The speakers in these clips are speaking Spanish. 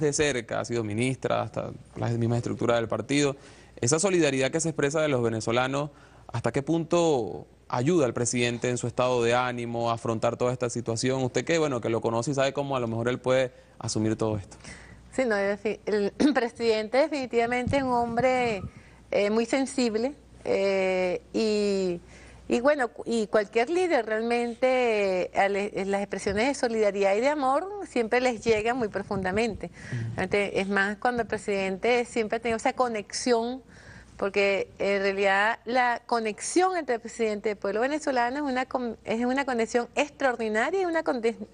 de cerca, ha sido ministra, hasta la misma estructura del partido. Esa solidaridad que se expresa de los venezolanos, ¿hasta qué punto ayuda al presidente en su estado de ánimo a afrontar toda esta situación? Usted que, bueno, que lo conoce y sabe cómo a lo mejor él puede asumir todo esto. Sí, no, el presidente definitivamente es un hombre eh, muy sensible eh, y y bueno, y cualquier líder realmente, eh, las expresiones de solidaridad y de amor siempre les llegan muy profundamente. Es más, cuando el presidente siempre ha tenido esa conexión, porque en realidad la conexión entre el presidente y el pueblo venezolano es una, es una conexión extraordinaria y una,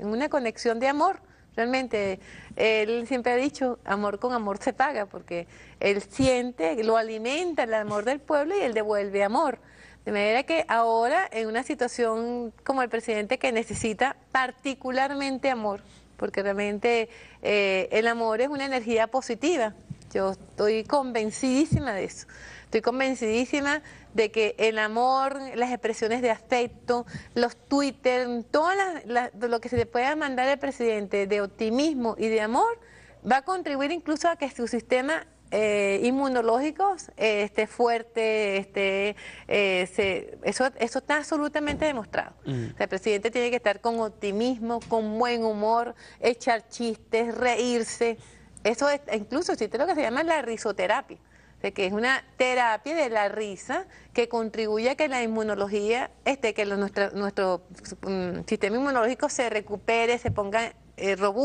una conexión de amor. Realmente, él siempre ha dicho, amor con amor se paga, porque él siente, lo alimenta el amor del pueblo y él devuelve amor. De manera que ahora, en una situación como el presidente que necesita particularmente amor, porque realmente eh, el amor es una energía positiva, yo estoy convencidísima de eso. Estoy convencidísima de que el amor, las expresiones de afecto, los Twitter, todo lo que se le pueda mandar al presidente de optimismo y de amor, va a contribuir incluso a que su sistema eh, inmunológicos eh, esté fuerte, esté, eh, eso, eso está absolutamente demostrado. Mm. el presidente tiene que estar con optimismo, con buen humor, echar chistes, reírse. Eso es, incluso existe lo que se llama la risoterapia, de que es una terapia de la risa que contribuye a que la inmunología, este, que nuestro, nuestro mm, sistema inmunológico se recupere, se ponga robusto.